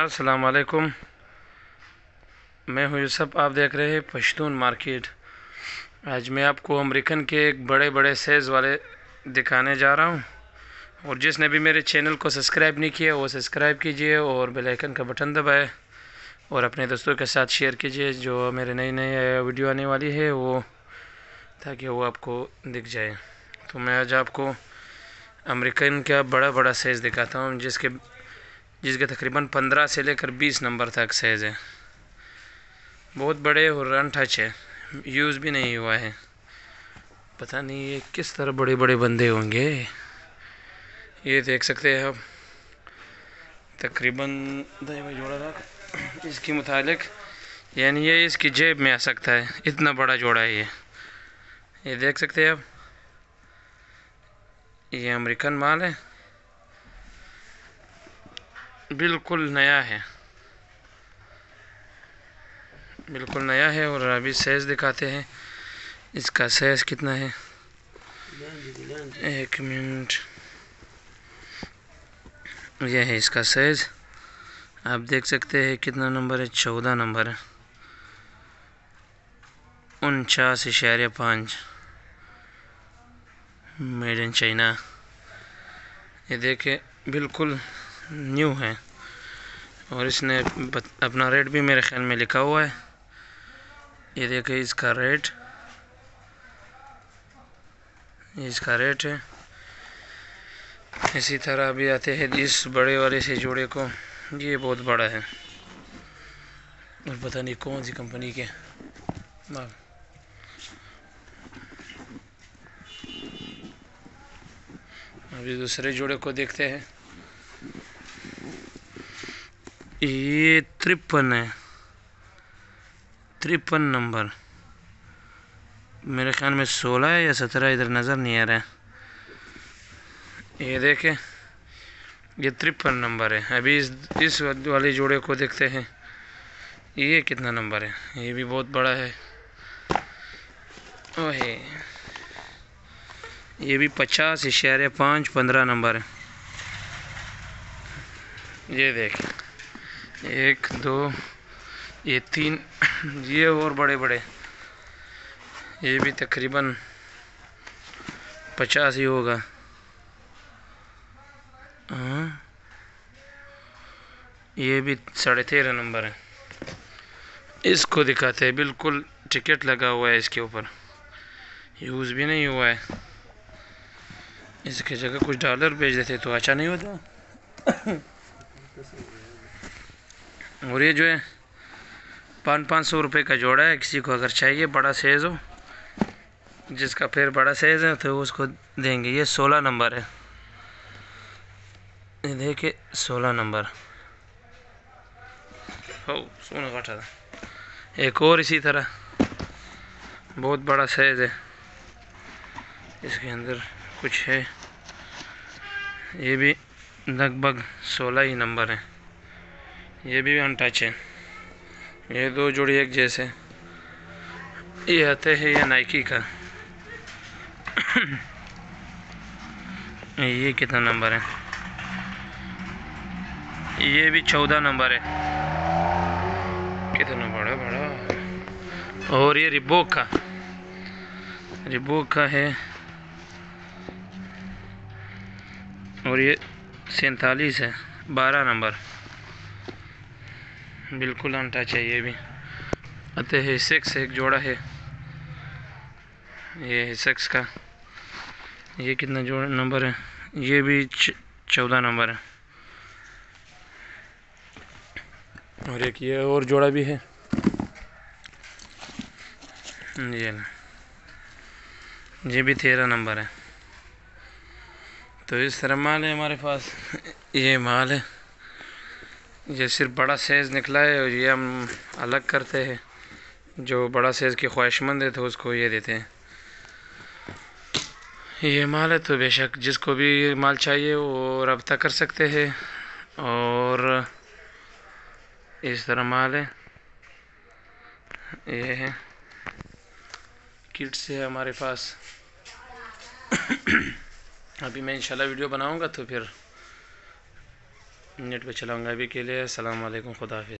अस्सलाम वालेकुम मैं हूँ यूसुफ, आप देख रहे हैं पश्तून मार्केट। आज मैं आपको अमेरिकन के एक बड़े बड़े साइज़ वाले दिखाने जा रहा हूँ। और जिसने भी मेरे चैनल को सब्सक्राइब नहीं किया, वो सब्सक्राइब कीजिए और बेल आइकन का बटन दबाए। और अपने दोस्तों के साथ शेयर कीजिए, जो मेरे नई नई वीडियो आने वाली है, वो ताकि वो आपको दिख जाए। तो मैं आज आपको अमेरिकन का बड़ा बड़ा साइज़ दिखाता हूँ, जिसके जिसके तकरीबन पंद्रह से लेकर बीस नंबर तक साइज़ है। बहुत बड़े और रन टच है। यूज़ भी नहीं हुआ है। पता नहीं ये किस तरह बड़े बड़े बंदे होंगे। ये देख सकते हैं आप। तकरीबन जोड़ा रख इसके मुतालिक, यानी ये इसकी जेब में आ सकता है। इतना बड़ा जोड़ा है ये। ये देख सकते हैं आप। ये अमेरिकन माल है। बिल्कुल नया है। बिल्कुल नया है और अभी साइज़ दिखाते हैं। इसका साइज़ कितना है? एक मिनट। यह है इसका साइज़ आप देख सकते हैं कितना नंबर है? चौदह नंबर है। उनचास इशारे पाँच। Made in China. ये देखे, बिल्कुल न्यू है। और इसने अपना रेट भी मेरे ख्याल में लिखा हुआ है। ये देखिए, इसका रेट इसका रेट है। इसी तरह अभी आते हैं इस बड़े वाले से जोड़े को। ये बहुत बड़ा है। और पता नहीं कौन सी कंपनी के। अभी दूसरे जोड़े को देखते हैं। ये तिरपन है। तिरपन नंबर। मेरे ख्याल में सोलह है या सत्रह, इधर नज़र नहीं आ रहा है। ये देखें, ये तिरपन नंबर है। अभी इस इस वाले जोड़े को देखते हैं। ये कितना नंबर है? ये भी बहुत बड़ा है। ओहे। ये भी पचास, इशारे पाँच, पंद्रह नंबर है। ये देख। एक, दो, ये तीन, ये और बड़े बड़े ये भी तकरीबन पचास ही होगा। हाँ। ये भी साढ़े तेरह नंबर है। इसको दिखाते हैं, बिल्कुल टिकट लगा हुआ है इसके ऊपर। यूज़ भी नहीं हुआ है। इसके जगह कुछ डॉलर भेज देते तो अच्छा नहीं होता। और ये जो है पाँच पाँच सौ रुपये का जोड़ा है। किसी को अगर चाहिए बड़ा साइज़ हो, जिसका फिर बड़ा साइज़ है तो उसको देंगे। ये सोलह नंबर है। ये देखिए, सोलह नंबर। हो, सोना काटा था। एक और इसी तरह। बहुत बड़ा साइज़ है। इसके अंदर कुछ है। ये भी लगभग सोलह ही नंबर है। ये भी अनटच है। ये दो जोड़ी एक जैसे। ये आते हैं ये नाइकी का। ये कितना नंबर है? ये भी चौदह नंबर है। कितना बड़ा बड़ा। और ये रिबोक का। रिबोक का है। और ये सैतालीस है। बारह नंबर बिल्कुल अनटच है ये भी अतः है सिक्स एक जोड़ा है। ये है सिक्स का। ये कितना जोड़ा नंबर है? ये भी चौदह नंबर है। और एक ये और जोड़ा भी है। ये ना। ये भी तेरह नंबर है। तो इस तरह माल है हमारे पास। ये माल है। ये सिर्फ़ बड़ा साइज़ निकला है और ये हम अलग करते हैं। जो बड़ा साइज़ की ख्वाहिशमंद है तो उसको ये देते हैं। ये माल है तो बेशक जिसको भी माल चाहिए, वो रब्ता कर सकते हैं। और इस तरह माल है। ये है किट्स है हमारे पास। अभी मैं इंशाल्लाह वीडियो बनाऊँगा तो फिर नेट पे चलाऊँगा अभी के लिए। वालेकुम खुदा